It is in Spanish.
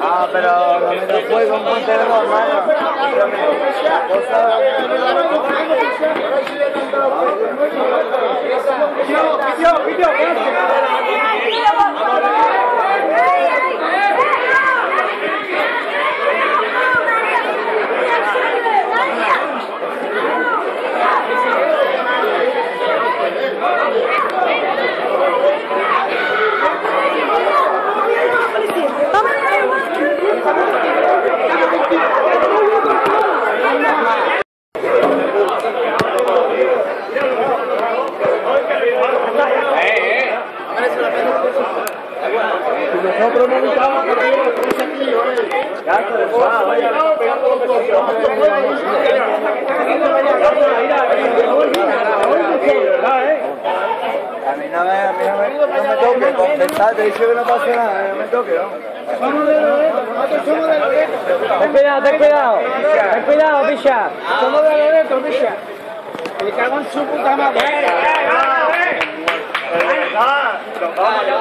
Ah, pero no me lo puedo encontrar, hermano. Nosotros no estamos Ya A mí no me, a mí no me, no me toque, te he dicho que no pasa nada, no me toque, ¿no? Somos de somos de. Ten cuidado, ten cuidado, ten cuidado, picha. Somos de Loreto, Misha. Me cago en su puta madre. ¡Venga, venga, venga!